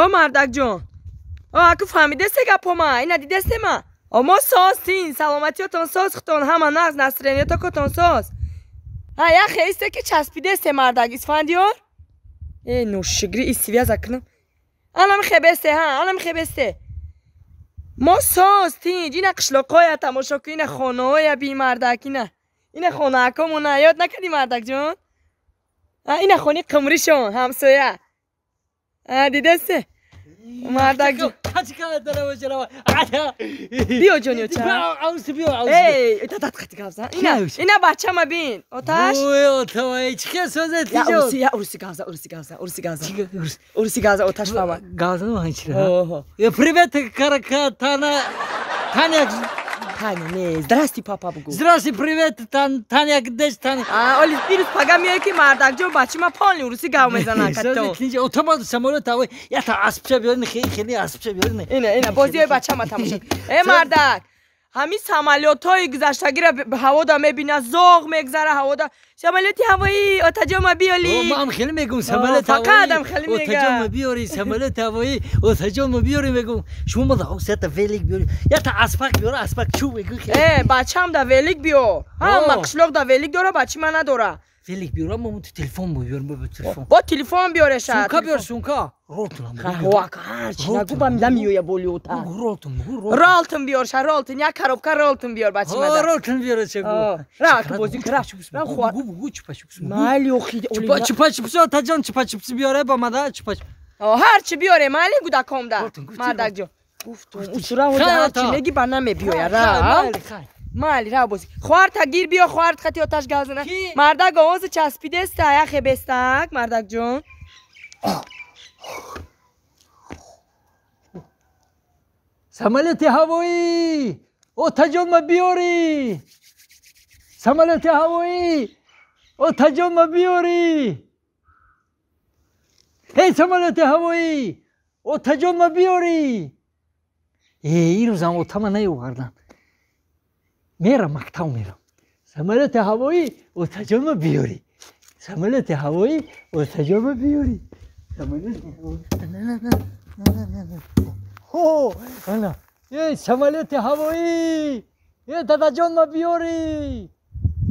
о мардакҷон о аку фаҳмидесте гапома ина дидестема омо состин саломатиётон соз хутон ҳама нағз настроениято котон соз а я хесте ки часпидесте мардак исфандиёр э нушигри исвяза кунам анам хебесте ҳа анам хебесте мо соз тинҷ ина қишлоқоя тамошо ку ина хонаоя бимардак ина ина хонаакомуна ёд накади мардакҷон ина хони қимришон ҳамсоя Ha dedesi. Mardakçı. Kaçka dara başına Bir ojon yo ça. Ağzı bir ağzı. Ey, tatat kaçı kavza. İna, ina bahçama bin. Otaş. Oy e, otavay çıka söz et. Ya ursi ya ursi kavza, ursi kavza, ursi kavza. Ursi kavza otaş baba. Kavza mı hançira? Oho. Ya privet karakatana. Tanya Таня, не, здрасти, папа бугу. Здрасти, привет, тан, Таня, где Таня? А, Оли, пирус пага миёй ки мардак ҷо бачи ма полни уруси гав мезана катто. Автомат самолет авой, я та аспча биёрин, хели хели аспча биёрин. Ина, ина, бозиёй бача ма тамошо. Э мардак, ҳамин самолётҳои гузаштагиро ҳавода мебина зоғ мегзара ҳавода سملوت هوایی اتجام بیاری ما هم خیلی میگم شمالت هوایی. فقط هم خیلی میگم اتجام بیاری سملوت هوایی اتجام بیاری میگم. شما ما داخل سه تا ویلیک بیاری. یا تا اسپک بیاره اسپک چو میگو خیلی ای بچه هم دا ویلیک بیار. ها مقشلوک دا ویلیک داره بچه من نداره. ویلیک بیاره ما تو تلفن بیار با تلفن. با تلفن بیاره شد سونکا بیار سونکا. رالتون خواک نگو با دمیو یا بولی اوتا. رالتون رالتون بیار شد رالتون یک کروبکا رالتون بیار بچه بیار چه گو. راک بودی کراش بسم بگو چپا چپس مالی خیلی چپا چپا چپس تا جان چپا چپس بیاره با مادا چپا هر چی بیاره مالی گودا کم دا مردک گفت گفتم اصرا و هر چی نگی بنا میبیویا را مالی را بوزی خوار تا گیر بیا خوار خطی آتش گاز نه مردک آواز چسبیده است یخ بستک مردا جون سمالتی هوایی او تا جون ما بیاری سمالتی هوایی تجمع بیاری ای سمالت هوایی او تجمع بیاری ای این روز هم اوتما نیوردن میرم مکتب میرم سمالت هوایی او تجمع بیاری سمالت هوایی او تجمع بیاری سمالت هوایی نه نه نه نه نه نه هو نه هوایی ای تجمع بیاری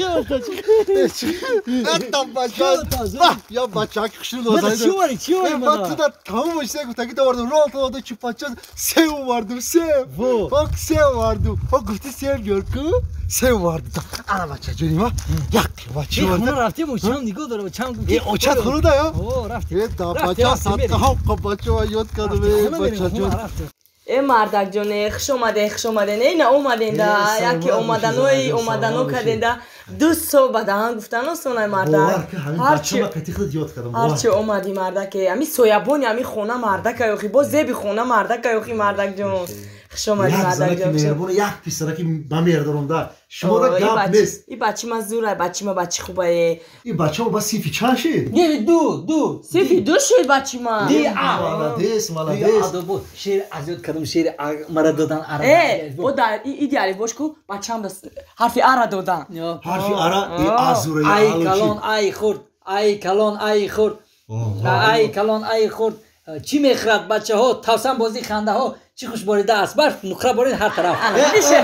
Çıkıyor ortacı. Hatta bacak. Bak ya bacak kışın olsaydı. Bana var içi var mı? Bak da tamam işte bu takı vardı. Rol tavada çıpatacağız. Sev vardı sev. Bak sev vardı. Bak gıftı sev görkü. Sev vardı. Ana bacak canım ha. Yak bacı vardı. Bunu rafti mi uçan niko da uçan. E uçan kuru da ya. Oo. Evet da bacak sattı. Ha bacı var yot kadı ve bacak canım. ای مردک جونه خش اومده خش اومده نه نه اومده دا یکی اومدنوی اومدنو کردن ду сол ба даҳан гуфтано сонай мардакҳарчи омади мардаке ами соябони ами хона мардака ёхи бо зеби хона мардака ёхи мардакҷон хуш омади мардакҷон шумода гап нест. и бачи ма зура бачи ма бачи хубае. И бача ба сифи чанд шид не ду ду. Сифи ду шид бачи ма. Ди а маладес маладес. Адобо шер азёд кардам шер мара додан ара. Э о да иди алиф бош ку бачам да ҳарфи ара додан. Ҳарфи ара и азура ай калон ай хурд ай калон ай хурд. Ай калон ай хурд. Чӣ мехӯрад бачаҳо? Тавсан бозӣ хандаҳо چی خوش بریده است بر نخره برید هر طرف. میشه.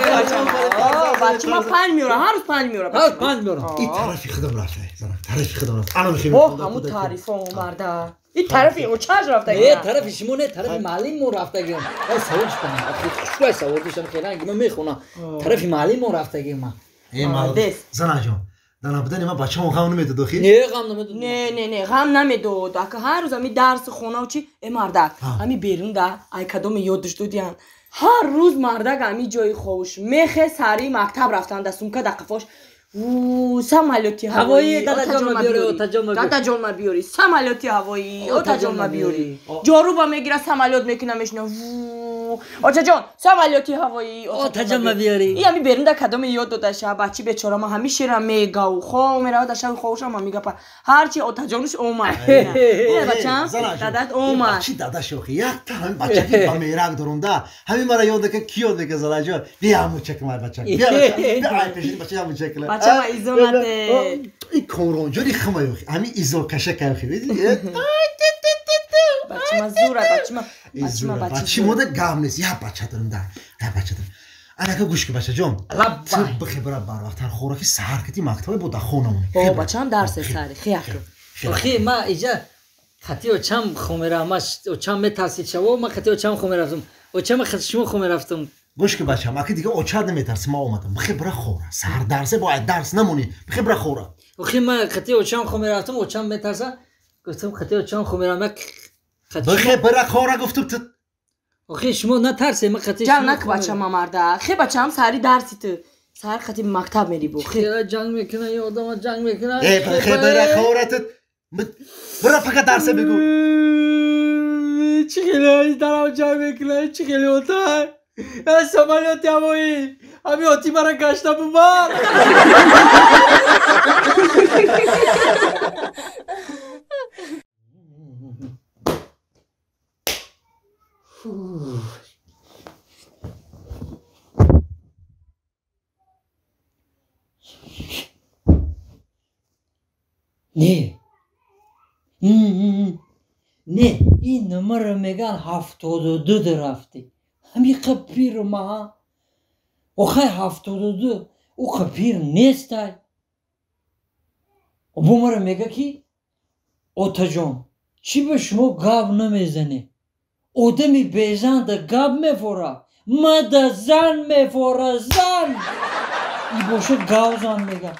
بچه ما پنج میوره هر روز پنج میوره هر روز پنج میوره این طرفی خدم رفته زنم طرفی خدم رفته. الان میخیم خدم همون تعریف اومرده این طرفی او چاش رفته. گیم نه طرفی شما نه طرف معلم مون رفته گیم. گیره سوال سوالش کنم. خوشبای دوشم خیلی من می‌خونم. طرفی معلم مون رفته گیم. گیره من زنا جان. Занаҷон данабудани ма бачамо ғам намедод охи не ғам намедод не не не ғам намедод ака ҳар рӯз ами дарси хонав чи э мардак ами берун да ай кадоме ёдаш додиян ҳар рӯз мардак ами ҷои ховуш мехе сари мактаб рафтан да сумка да қафош Ву, самолети Ҳавоӣ, дадаҷонма биёри, самолети ҳавоӣ отаҷонма биёри ҷоруба мегира самолет мекуна мешина отаҷон самолети ҳавоӣ Отаҷонма биёри. и ҳами берунда кадоме ёд додаша бачи бечора ма ҳамишера мегаву хо мерава дашави ховушама мегапа ҳарчи отаҷонуш омад бачам дадат омад Бачи дадаш охи. Як та ҳамин бача ки ба мерак дорунда. Ҳамин мара ёд ки ёд мекунад занаҷон. Бия ҳамун чекмай бача. Бия бача. Чекла. Бачама изонате. И комронҷони химай охи. Ҳамин изо кашакай охи. Види? Бачима зура бачима бачима Изура. бачи Бачи зура. мода гам нест. Я бача дорум да. Я бача дорум. Анака гӯш ки бачаҷон. Бихебара барвақтар хӯраки саҳар кити мактабе бо да хонамон. о бачаам дарсе сари хияку охи ма иҷа хати очам хомерафтам очам метарсид шаво ма хати очам хомерафтам очама хати шумо хомерафтам гӯш ки бача маки дига очад наметарси ма омадам бихебара хӯра. Саҳар дарсе бояд дарс намонӣ. Бихебара хӯра. охи ма хати очам хомерафтам очам метарса гуфтам хати очам بخی برا خورا گفتم تو آخه شما نترسه من خطه جنگ بچه ما مرده. خی بچه هم سری درسی تو سر خطی مکتب میری بو. خی جنگ می‌کنه یه آدم جنگ می‌کنه خی برا خورا تو برا فقط درسه بگو. چی خیلی درم جنگ می‌کنه چی خیلی از سمالیات یمایی همی آتی مرا گشتم ببر не. Не ин номерро меган ҳафтоду ду дарафтӣ ҳамиқа пиру маҳа. Охай ҳафтоду ду уқа пир нестай. Бо мара мега ки? Отаҷон чӣ ба шумо гап намезанӣ одами безанда гап мефора мада зан мефора зан! И бошад гав зан мега.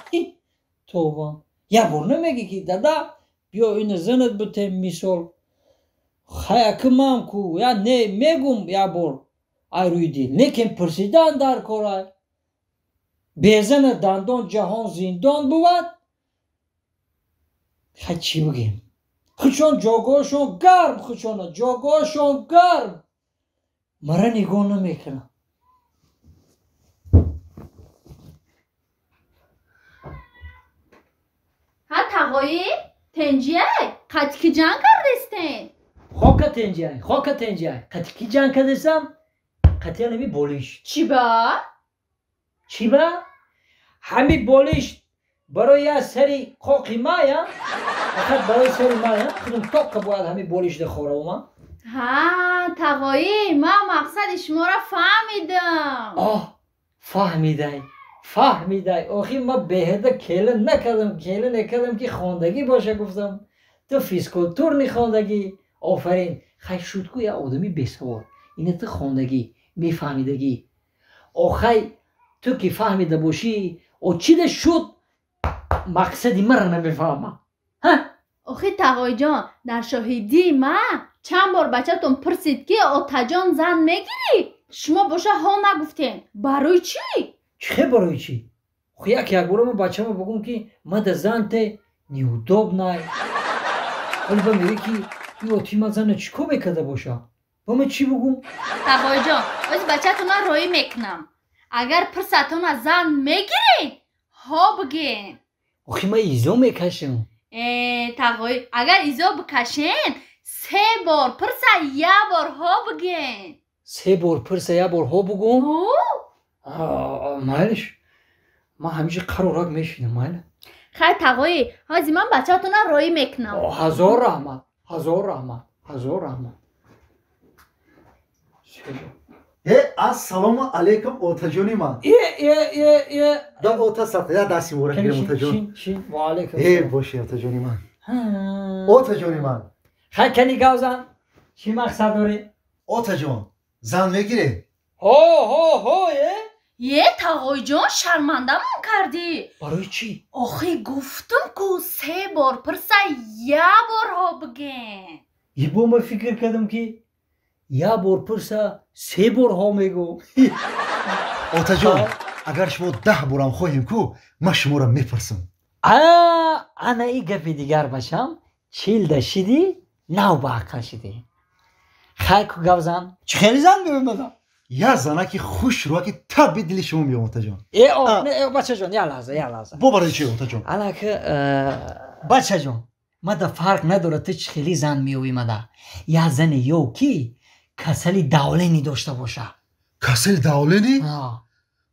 Тобон як бор намеги ки дада биё ина занат бутем мисол. Хаяки ман ку? Я не мегум як бор. Ай рӯи дил лекин пурсидан дар корай. Безана дандон ҷаҳон зиндон бувад. Хай чӣ бигем хучон ҷогоҳашон гарм хучона ҷогоҳашон гарм. Мара нигоҳ намекунам. Ҳа тағоӣ тенҷияй қатӣ ки ҷанг кардистен хока тенҷай хока тенҷай қати ки ҷанг кардесам қати ҳами болиш برای سری قاقی مایا فقط برای سری مایا خودم تاقه باید همی بولیش ده خوره اوما؟ ها تقایی ما مقصد شما را فهمیدم. آه فهمیدی فهمیدی. آخی ما بهده کله نکردم کله نکردم که خواندگی باشه گفتم. تو فیزکولتور نی خواندگی. آفرین خی که یا آدمی بسوار اینه تو خواندگی میفهمیدگی. آخی تو که فهمیده باشی او چی ده شد мақсади мара намефаҳмам. Охи тағоиҷон дар шоҳидии ман чанд бор бачатон пурсид ки отаҷон зан мегирӣ? Шумо боша ҳо нагуфтен барои чӣ? Чӣ барои чӣ? Охи як якбора ма бачама бигум ки мада занте неудобнай вале ба мегӯе ки ин отима зана чӣ кор мекарда боша? Ба ман чӣ бигум тағоиҷон оз бачатона роӣ мекунам. Агар пурсатона зан мегиред ҳо биген охи ман изо мекашам Э, тағоӣ агар изо бикашен се бор пурса як бор ҳо биген се бор пирса як бор ҳо бигум Ӯ, Аа, майлиш ман ҳамиша қарорак мешинам майла хай тағоӣ ҳози ман бачатона роӣ мекунам. Ҳазор раҳмат ҳазор раҳмат ҳазор раҳмат. Э, ассалому алайкум отаҷони ман. Да ота сафта я дасти гирем шин, отаҷон. Э, боши отаҷони ман. Ҳа. Отаҷони ман. хай кани гавзан чӣ мақсад дорӣ Отаҷон, зан мегиред? ҳо ҳо ҳо е е тағоиҷон шармандамон кардӣ барои чӣ охӣ гуфтум ку се бор пурса як бор ҳо биген и бо ма фикр кардам ки як бор пурса се бор ҳо мегӯ Отаҷон, агар шумо даҳ борам хоҳем ку ман шуморо мепурсам а ана и гапи дигар башам чилда шидӣ нав ба ақл шидӣ. Хайку гавзан чӣ хели зан меомада як занаки хушрӯа ки таби дили шумо меём отаҷон э А. о не, э, бачаҷон я лаҳза я лаҳза. Бо барои чи отаҷон анаки бачаҷон мада фарқ надорад ту чӣ хели зан меоимада я зане ё ки касали давлени дошта боша? Касел давленӣ? А.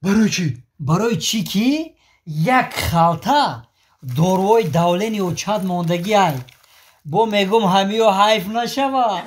барои чӣ? Барои чӣ ки як халта доруҳои давлени очад мондагиай бо мегум ҳамиё ҳайф нашава